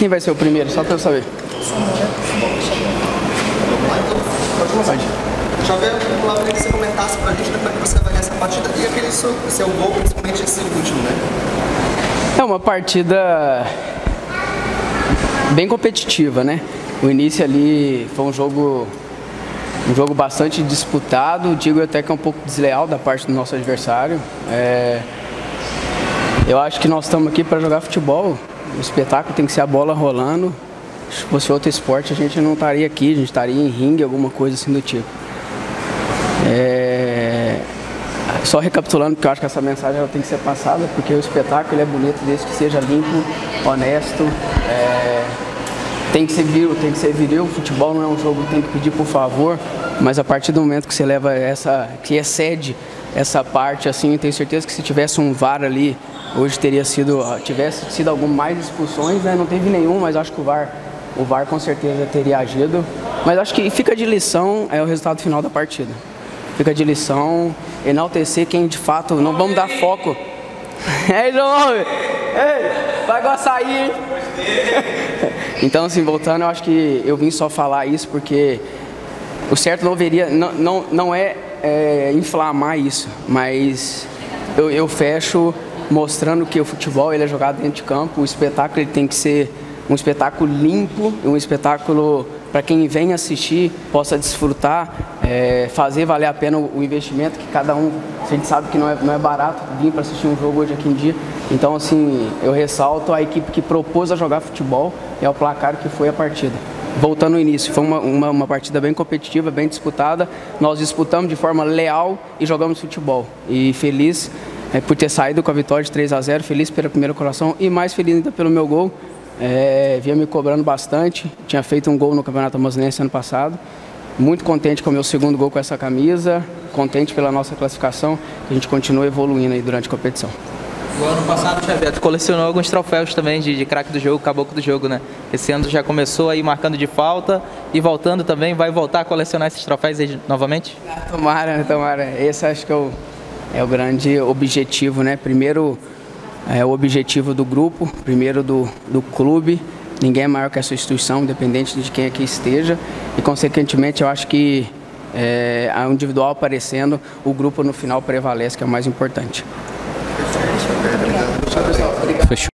Quem vai ser o primeiro? Só para eu saber. Pode. Javier, vamos lá, queria que você comentasse pra gente depois que você avaliar essa partida e aquele seu, seu gol, principalmente esse último, né? É uma partida bem competitiva, né? O início ali foi um jogo um jogo bastante disputado, digo até que é um pouco desleal da parte do nosso adversário. É, eu acho que nós estamos aqui para jogar futebol. O espetáculo tem que ser a bola rolando. Se fosse outro esporte, a gente não estaria aqui, a gente estaria em ringue, alguma coisa assim do tipo. É, só recapitulando, porque eu acho que essa mensagem ela tem que ser passada, porque o espetáculo ele é bonito desde que seja limpo, honesto. É, tem que ser viril, tem que ser viril. O futebol não é um jogo que tem que pedir por favor, mas a partir do momento que você leva essa, que excede essa parte, assim, tenho certeza que se tivesse um VAR ali, hoje teria sido, tivesse sido algumas mais expulsões, né? Não teve nenhum, mas acho que o VAR, o VAR com certeza teria agido. Mas acho que fica de lição é o resultado final da partida. Fica de lição enaltecer quem de fato não vamos dar foco. Ei, João! Ei, vai gostar aí? Então, assim, voltando, eu acho que eu vim só falar isso porque o certo não, veria, não, não, não é, é inflamar isso, mas eu, eu, fecho mostrando que o futebol ele é jogado dentro de campo, o espetáculo ele tem que ser um espetáculo limpo, um espetáculo para quem vem assistir possa desfrutar, é, fazer valer a pena o, investimento que cada um, a gente sabe que não é, não é barato vir para assistir um jogo hoje aqui em dia. Então, assim, eu ressalto a equipe que propôs a jogar futebol e ao placar que foi a partida. Voltando ao início, foi uma, uma, uma partida bem competitiva, bem disputada. Nós disputamos de forma leal e jogamos futebol. E feliz é, por ter saído com a vitória de 3 a 0 feliz pela primeira colação e mais feliz ainda pelo meu gol. É, vinha me cobrando bastante, tinha feito um gol no Campeonato Amazonense ano passado. Muito contente com o meu segundo gol com essa camisa, contente pela nossa classificação, a gente continua evoluindo aí durante a competição. O ano passado, Xavier, tu colecionou alguns troféus também de, de craque do jogo, caboclo do jogo, né? Esse ano já começou aí marcando de falta e voltando também, vai voltar a colecionar esses troféus aí novamente? Ah, tomara, tomara. Esse acho que é o, é o grande objetivo, né? Primeiro é o objetivo do grupo, primeiro do, do clube. Ninguém é maior que a sua instituição, independente de quem aqui esteja. E, consequentemente, eu acho que é, a individual aparecendo, o grupo no final prevalece, que é o mais importante. Fechou.